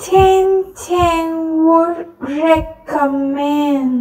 10 10 would recommend